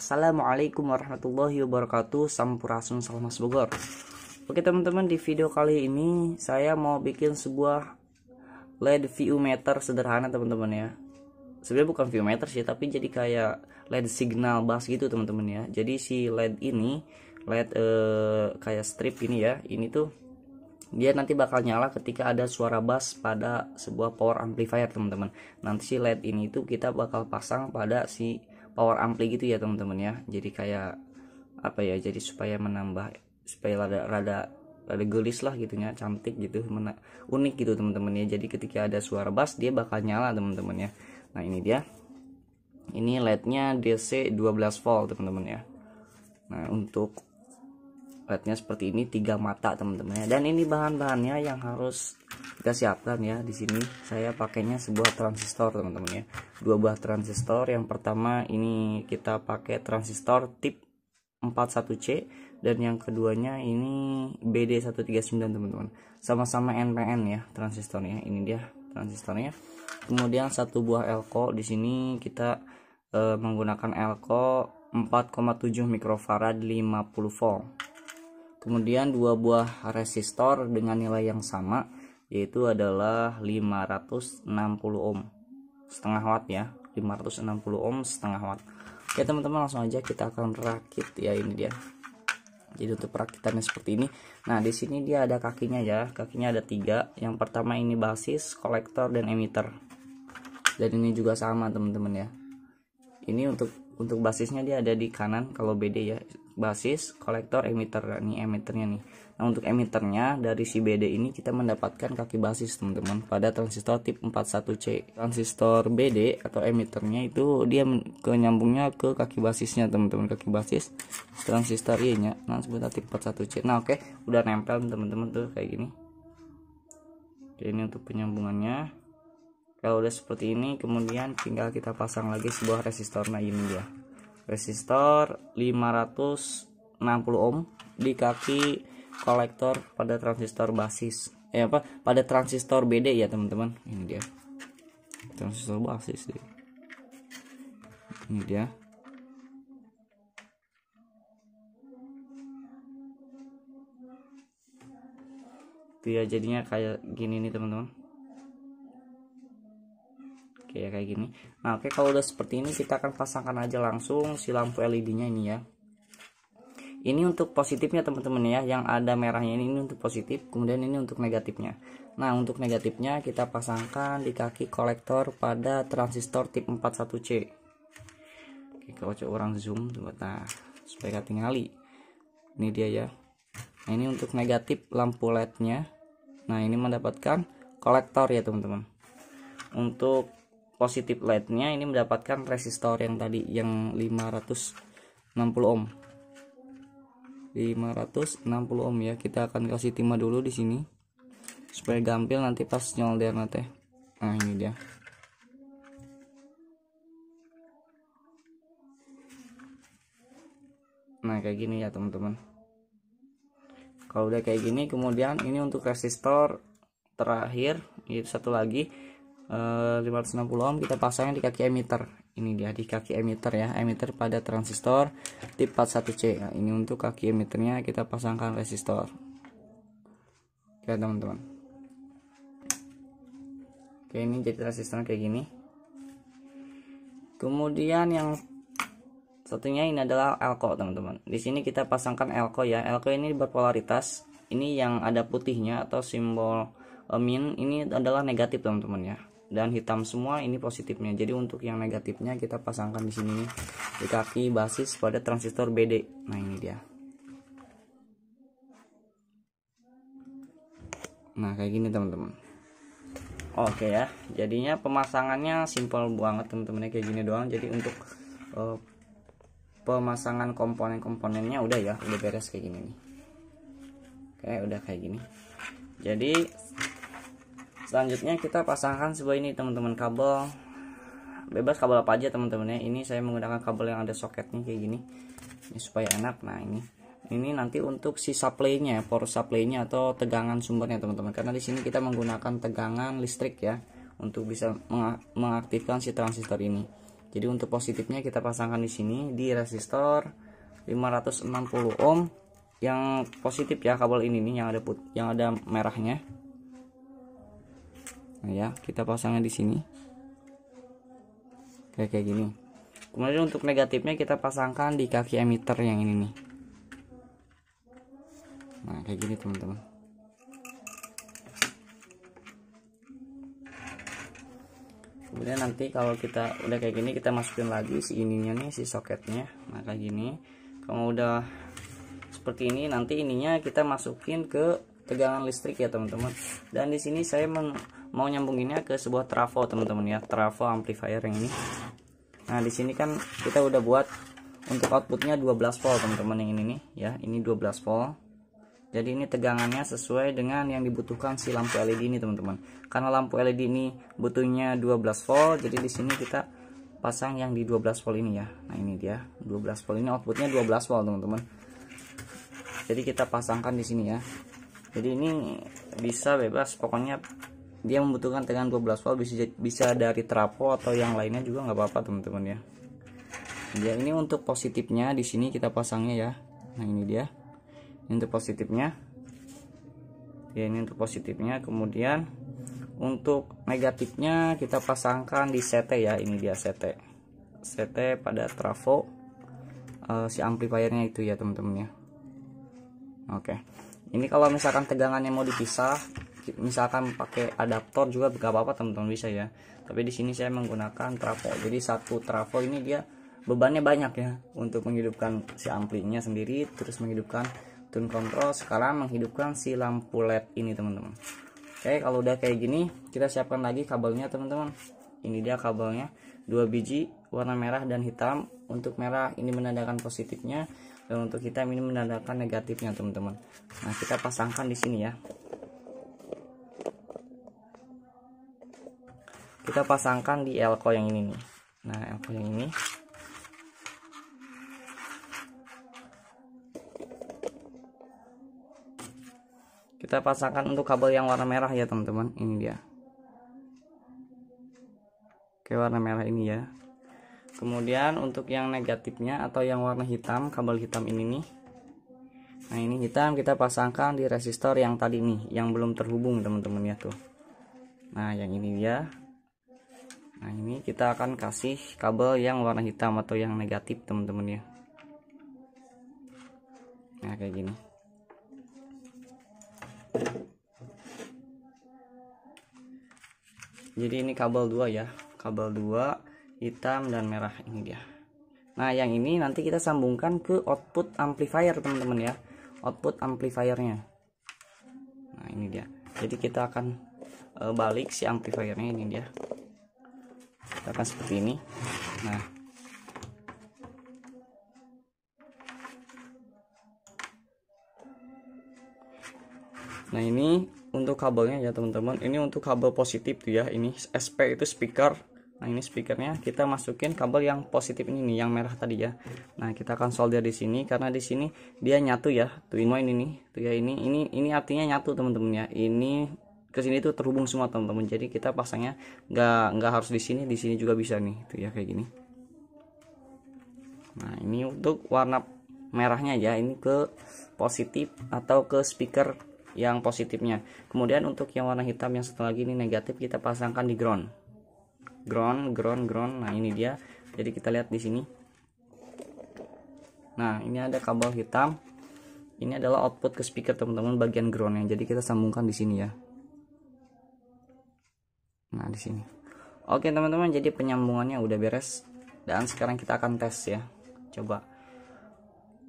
Assalamualaikum warahmatullahi wabarakatuh. Sampurasun Salam Bogor. Oke teman-teman di video kali ini Saya mau bikin sebuah LED meter sederhana teman-teman ya Sebenarnya bukan meter sih Tapi jadi kayak LED signal bass gitu teman-teman ya. Jadi si LED ini LED eh, kayak strip ini ya Ini tuh dia nanti bakal nyala ketika ada suara bass pada sebuah power amplifier teman-teman. Nanti si LED ini tuh kita bakal pasang pada si power ampli gitu ya teman-teman ya. Jadi kayak apa ya jadi supaya menambah supaya rada rada rada gelis lah gitu ya cantik gitu unik gitu teman-teman ya. Jadi ketika ada suara bass dia bakal nyala teman-teman ya nah ini dia. Ini lednya DC 12 volt teman-teman ya. Nah untuk lednya seperti ini tiga mata teman-teman ya. Dan ini bahan-bahannya yang harus kita siapkan ya di sini. Saya pakainya sebuah transistor teman-teman ya. Dua buah transistor. Yang pertama ini kita pakai transistor tip 41C dan yang keduanya ini BD139 teman-teman. Sama-sama NPN ya transistornya. Ini dia transistornya. Kemudian satu buah elko di sini kita e, menggunakan elko 4,7 mikrofarad 50 volt. Kemudian dua buah resistor dengan nilai yang sama yaitu adalah 560 ohm. Setengah watt ya 560 ohm setengah watt. Oke teman-teman langsung aja kita akan rakit. Ya ini dia jadi untuk perakitannya seperti ini. Nah di sini dia ada kakinya ya. Kakinya ada tiga. Yang pertama ini basis kolektor dan emitter dan ini juga sama teman-teman ya. Ini untuk untuk basisnya dia ada di kanan kalau BD ya. Basis kolektor emitter nih emitternya nih. Nah untuk emitternya dari si BD ini kita mendapatkan kaki basis teman-teman. Pada transistor tip 41C transistor BD atau emitternya itu dia ke nyambungnya ke kaki basisnya teman-teman. Kaki basis transistor Y nya nah sebentar tip 41C nah oke. Okay. udah nempel teman-teman tuh kayak gini. Oke, ini untuk penyambungannya kalau udah seperti ini kemudian tinggal kita pasang lagi sebuah resistor nah ini dia. Resistor 560 ohm di kaki kolektor pada transistor basis. Eh apa? Pada transistor BD ya teman-teman. Ini dia. Transistor basis deh. ini dia. Dia jadinya kayak gini nih teman-teman kayak kayak gini. Nah oke kalau udah seperti ini kita akan pasangkan aja langsung si lampu LED nya ini ya. Ini untuk positifnya teman-teman ya. Yang ada merahnya ini, ini untuk positif kemudian ini untuk negatifnya. Nah untuk negatifnya kita pasangkan di kaki kolektor pada transistor tip 41C oke kalau coba orang zoom coba nah supaya tinggali ini dia ya. Nah ini untuk negatif lampu led nya nah ini mendapatkan kolektor ya teman-teman. Untuk positif LED-nya ini mendapatkan resistor yang tadi yang 560 ohm. 560 ohm ya. Kita akan kasih timah dulu di sini supaya gampil nanti pas nyolder nanti nah ini dia. Nah kayak gini ya teman-teman. Kalau udah kayak gini kemudian ini untuk resistor terakhir ini satu lagi 560 eh, ohm kita pasangnya di kaki emitter. Ini dia di kaki emitter ya. Emitter pada transistor tip 41C nah, ini untuk kaki emitternya kita pasangkan resistor. Oke teman-teman. Oke ini jadi resistor kayak gini. Kemudian yang satunya ini adalah elko teman-teman. Di sini kita pasangkan elko ya. Elko ini berpolaritas. Ini yang ada putihnya atau simbol min. Ini adalah negatif teman-teman ya dan hitam semua ini positifnya. Jadi untuk yang negatifnya kita pasangkan di sini. Di kaki basis pada transistor BD nah ini dia. Nah kayak gini teman-teman. Oke ya. Jadinya pemasangannya simpel banget teman-teman. Kayak gini doang. Jadi untuk uh, pemasangan komponen-komponennya udah ya. Udah beres kayak gini nih. Oke udah kayak gini. Jadi selanjutnya kita pasangkan sebuah ini teman-teman kabel. Bebas kabel apa aja teman-teman ya. Ini saya menggunakan kabel yang ada soketnya kayak gini. Ini supaya enak. Nah ini. Ini nanti untuk si supply-nya power supply-nya atau tegangan sumbernya teman-teman. Karena di sini kita menggunakan tegangan listrik ya untuk bisa mengaktifkan si transistor ini. Jadi untuk positifnya kita pasangkan di sini di resistor 560 ohm yang positif ya kabel ini nih yang ada put yang ada merahnya nah ya kita pasangnya di sini. Kayak kayak gini. Kemudian untuk negatifnya kita pasangkan di kaki emitter yang ini nih. Nah kayak gini teman-teman. Kemudian nanti kalau kita udah kayak gini kita masukin lagi si ininya nih si soketnya. Nah kayak gini. Kalau udah seperti ini nanti ininya kita masukin ke tegangan listrik ya teman-teman. Dan di sini saya mau nyambunginnya ke sebuah trafo teman-teman ya. Trafo amplifier yang ini. Nah di sini kan kita udah buat untuk outputnya 12 volt teman-teman yang ini nih ya. Ini 12 volt. Jadi ini tegangannya sesuai dengan yang dibutuhkan si lampu LED ini teman-teman. Karena lampu LED ini butuhnya 12 volt jadi di sini kita pasang yang di 12 volt ini ya. Nah ini dia. 12 volt ini outputnya 12 volt teman-teman. Jadi kita pasangkan di sini ya. Jadi ini bisa bebas. Pokoknya dia membutuhkan tegangan 12 volt bisa bisa dari trapo atau yang lainnya juga nggak apa-apa teman-teman ya. Ya ini untuk positifnya di sini kita pasangnya ya. Nah ini dia. Ini untuk positifnya. Ya ini untuk positifnya. Kemudian untuk negatifnya kita pasangkan di CT ya. Ini dia CT CT pada trafo uh, si amplifiernya itu ya teman-teman ya. Oke. Ini kalau misalkan tegangannya mau dipisah misalkan pakai adaptor juga gak apa-apa teman-teman bisa ya. Tapi di sini saya menggunakan trafo. Jadi satu trafo ini dia bebannya banyak ya untuk menghidupkan si amplinya sendiri terus menghidupkan tune control sekarang menghidupkan si lampu led ini teman-teman. Oke kalau udah kayak gini kita siapkan lagi kabelnya teman-teman. Ini dia kabelnya. Dua biji warna merah dan hitam. Untuk merah ini menandakan positifnya dan untuk hitam ini menandakan negatifnya teman-teman. Nah kita pasangkan di sini ya kita pasangkan di elko yang ini nih. Nah elko yang ini. Kita pasangkan untuk kabel yang warna merah ya teman-teman. Ini dia. Oke warna merah ini ya. Kemudian untuk yang negatifnya atau yang warna hitam kabel hitam ini nih. Nah ini hitam kita pasangkan di resistor yang tadi nih yang belum terhubung teman-teman ya tuh. Nah yang ini dia nah ini kita akan kasih kabel yang warna hitam atau yang negatif teman-teman ya. Nah kayak gini. Jadi ini kabel dua ya. Kabel dua hitam dan merah ini dia. Nah yang ini nanti kita sambungkan ke output amplifier teman-teman ya. Output amplifiernya. Nah ini dia. Jadi kita akan e, balik si amplifiernya ini dia kita akan seperti ini. Nah. Nah ini untuk kabelnya ya teman-teman. Ini untuk kabel positif tuh ya. Ini SP itu speaker. Nah ini speakernya. Kita masukin kabel yang positif ini nih yang merah tadi ya. Nah kita akan solder di sini karena di sini dia nyatu ya. Tuh ini ini nih tuh ya. Ini ini ini artinya nyatu teman-teman ya. Ini ke sini tuh terhubung semua teman-teman. Jadi kita pasangnya nggak nggak harus di sini di sini juga bisa nih. Tuh ya kayak gini. Nah ini untuk warna merahnya ya. Ini ke positif atau ke speaker yang positifnya. Kemudian untuk yang warna hitam yang satu lagi ini negatif kita pasangkan di ground. Ground ground ground. Nah ini dia. Jadi kita lihat di sini. Nah ini ada kabel hitam. Ini adalah output ke speaker teman-teman bagian groundnya. Jadi kita sambungkan di sini ya nah di sini. Oke teman-teman jadi penyambungannya udah beres. Dan sekarang kita akan tes ya. Coba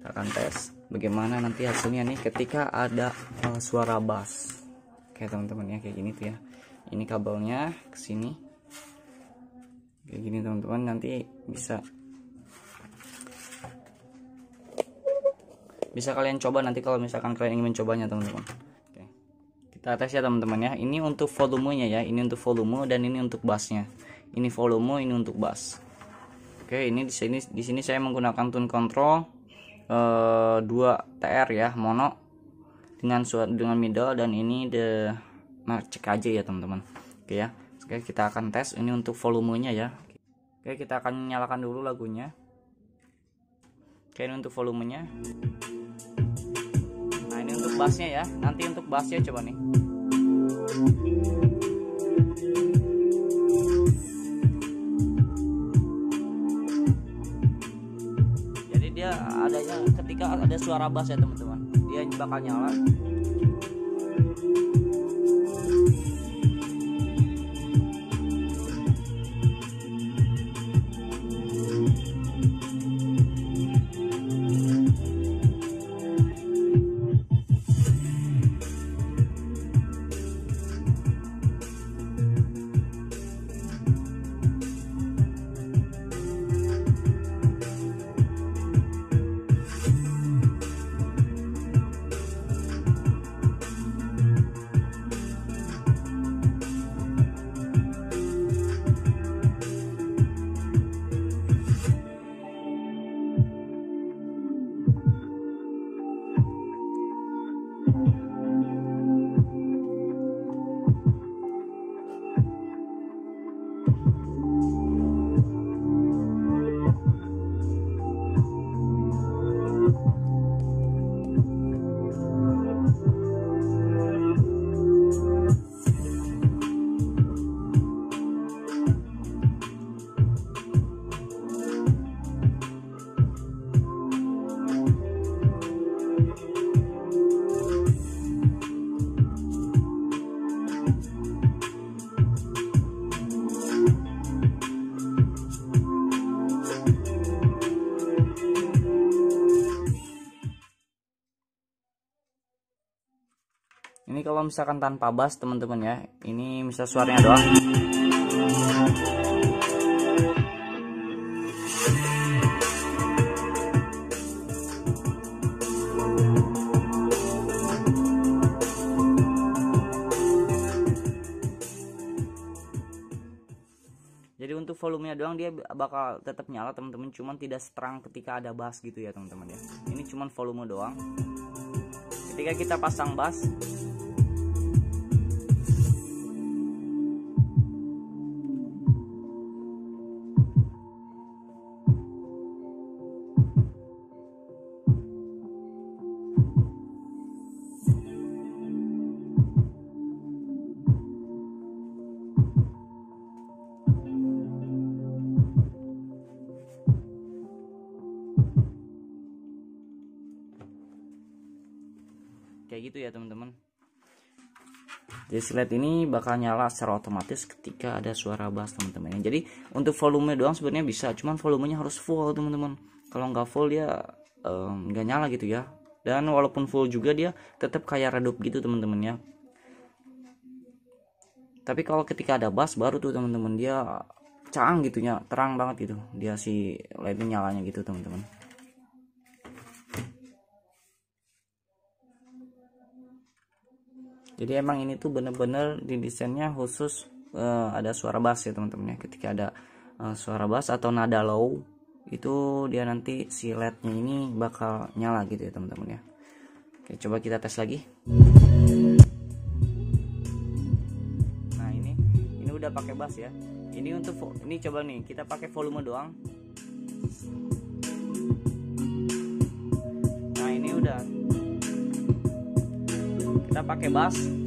kita akan tes bagaimana nanti hasilnya nih ketika ada uh, suara bass. Kayak teman-teman ya kayak gini tuh ya. Ini kabelnya ke sini. Kayak gini teman-teman nanti bisa. Bisa kalian coba nanti kalau misalkan kalian ingin mencobanya teman-teman. Oke. Kita tes ya teman-teman ya. Ini untuk volumenya ya. Ini untuk volume dan ini untuk bassnya. Ini volume ini untuk bass. Oke ini di sini di sini saya menggunakan tune control uh, 2 TR ya mono dengan dengan middle dan ini the nah, cek aja ya teman-teman. Oke ya. Oke kita akan tes. Ini untuk volumenya ya. Oke kita akan nyalakan dulu lagunya. Oke ini untuk volumenya bassnya ya. Nanti untuk bassnya coba nih. Jadi dia adanya ketika ada suara bass ya teman-teman. Dia bakal nyala ini kalau misalkan tanpa bass teman-teman ya ini misal suaranya doang. Jadi untuk volumenya doang dia bakal tetap nyala teman-teman. Cuman tidak terang ketika ada bass gitu ya teman-teman ya. Ini cuman volume doang. Ketika kita pasang bass kayak gitu ya teman-teman. Jadi slide ini bakal nyala secara otomatis ketika ada suara bass teman-teman. Jadi untuk volume doang sebenarnya bisa cuman volumenya harus full teman-teman. Kalau nggak full dia nggak um, nyala gitu ya. Dan walaupun full juga dia tetap kayak redup gitu teman-teman ya. Tapi kalau ketika ada bass baru tuh teman-teman dia cang gitunya terang banget gitu. Dia si LED nyalanya gitu teman-teman jadi emang ini tuh bener-bener didesainnya khusus uh, ada suara bass ya teman-teman ya. Ketika ada uh, suara bass atau nada low itu dia nanti si lednya ini bakal nyala gitu ya teman-teman ya. Oke coba kita tes lagi. Nah ini ini udah pakai bass ya. Ini untuk ini coba nih kita pakai volume doang pakai bass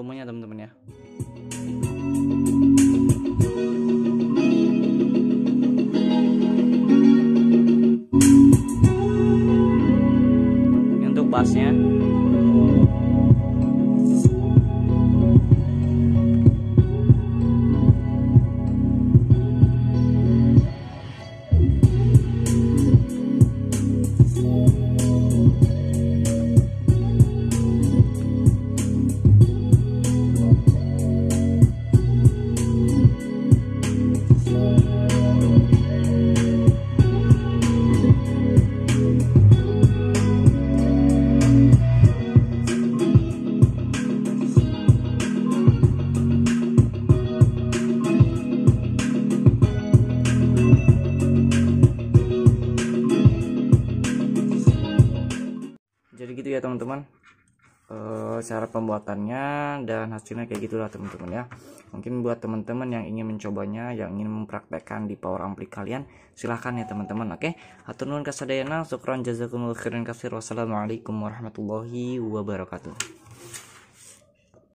volumenya teman-teman ya ya teman-teman. Uh, cara pembuatannya dan hasilnya kayak gitulah teman-teman ya. Mungkin buat teman-teman yang ingin mencobanya yang ingin mempraktekkan di power ampli kalian silahkan ya teman-teman oke? Okay? nuhun kasadayana syukran jazakumullah khairan kasir. Wassalamualaikum warahmatullahi wabarakatuh